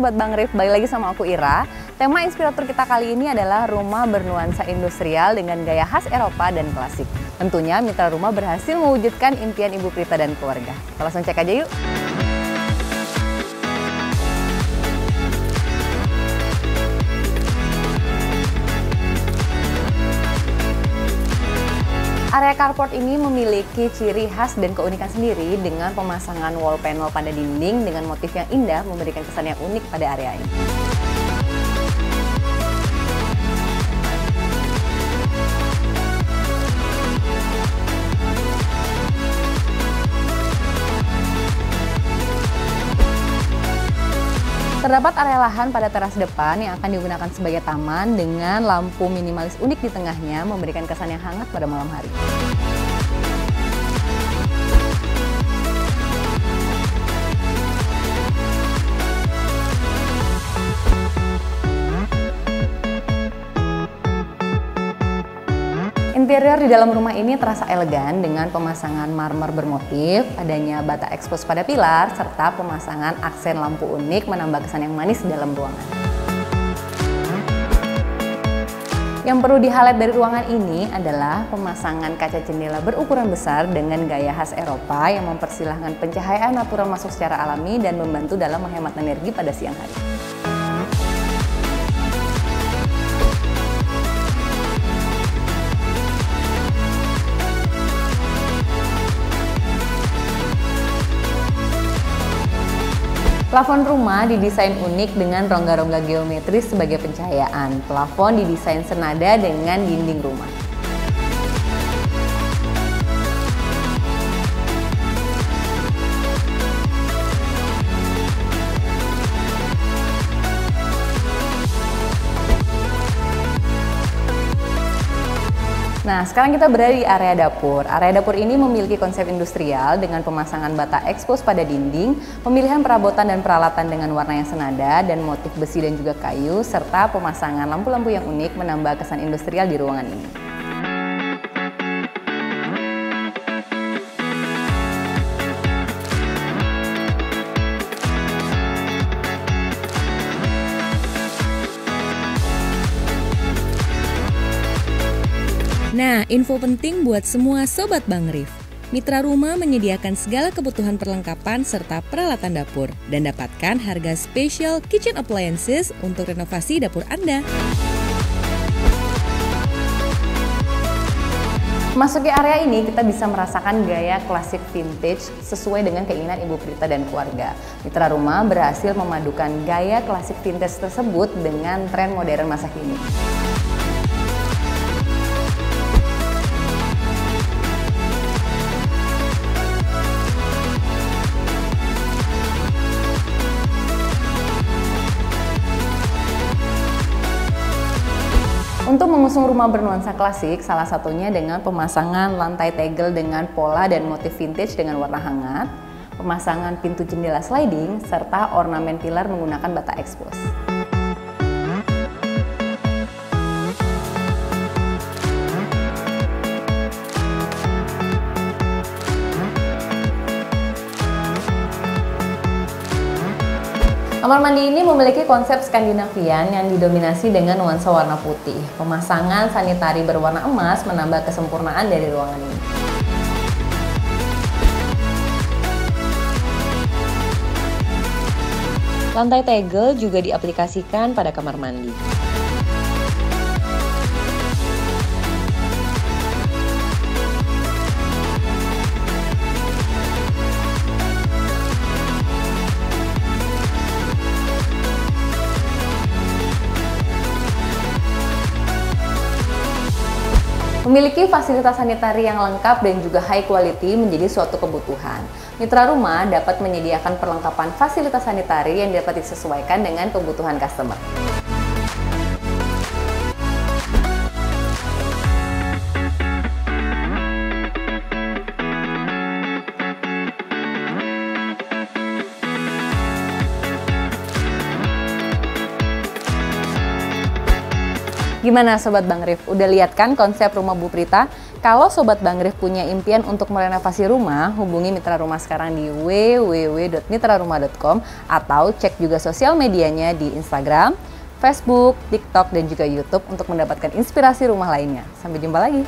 Sobat Bang Rif, balik lagi sama aku Ira. Tema inspirator kita kali ini adalah rumah bernuansa industrial dengan gaya khas Eropa dan klasik. Tentunya Mitra Rumah berhasil mewujudkan impian Ibu Prita dan keluarga. Kita langsung cek aja yuk. Area carport ini memiliki ciri khas dan keunikan sendiri dengan pemasangan wall panel pada dinding dengan motif yang indah memberikan kesan yang unik pada area ini. Terdapat area lahan pada teras depan yang akan digunakan sebagai taman dengan lampu minimalis unik di tengahnya memberikan kesan yang hangat pada malam hari. Interior di dalam rumah ini terasa elegan dengan pemasangan marmer bermotif, adanya bata ekspos pada pilar, serta pemasangan aksen lampu unik menambah kesan yang manis dalam ruangan. Yang perlu di-highlight dari ruangan ini adalah pemasangan kaca jendela berukuran besar dengan gaya khas Eropa yang mempersilahkan pencahayaan natural masuk secara alami dan membantu dalam menghemat energi pada siang hari. Plafon rumah didesain unik dengan rongga-rongga geometris sebagai pencahayaan. Plafon didesain senada dengan dinding rumah. Nah, sekarang kita berada di area dapur. Area dapur ini memiliki konsep industrial dengan pemasangan bata ekspos pada dinding, pemilihan perabotan dan peralatan dengan warna yang senada, dan motif besi dan juga kayu, serta pemasangan lampu-lampu yang unik menambah kesan industrial di ruangan ini. Nah, info penting buat semua sobat Bang Rif. Mitra Rumah menyediakan segala kebutuhan perlengkapan serta peralatan dapur dan dapatkan harga spesial kitchen appliances untuk renovasi dapur Anda. Masuki area ini kita bisa merasakan gaya klasik vintage sesuai dengan keinginan Ibu Prita dan keluarga. Mitra Rumah berhasil memadukan gaya klasik vintage tersebut dengan tren modern masa kini. Untuk mengusung rumah bernuansa klasik, salah satunya dengan pemasangan lantai tegel dengan pola dan motif vintage dengan warna hangat, pemasangan pintu jendela sliding, serta ornamen pilar menggunakan bata ekspos. Kamar mandi ini memiliki konsep Skandinavian yang didominasi dengan nuansa warna putih. Pemasangan sanitari berwarna emas menambah kesempurnaan dari ruangan ini. Lantai tegel juga diaplikasikan pada kamar mandi. Memiliki fasilitas sanitari yang lengkap dan juga high quality menjadi suatu kebutuhan. Mitra rumah dapat menyediakan perlengkapan fasilitas sanitari yang dapat disesuaikan dengan kebutuhan customer. Gimana Sobat Bang Rif? Udah lihat kan konsep rumah Bu Prita? Kalau Sobat Bang Rif punya impian untuk merenovasi rumah, hubungi Mitra Rumah sekarang di www.mitrarumah.com atau cek juga sosial medianya di Instagram, Facebook, TikTok, dan juga YouTube untuk mendapatkan inspirasi rumah lainnya. Sampai jumpa lagi.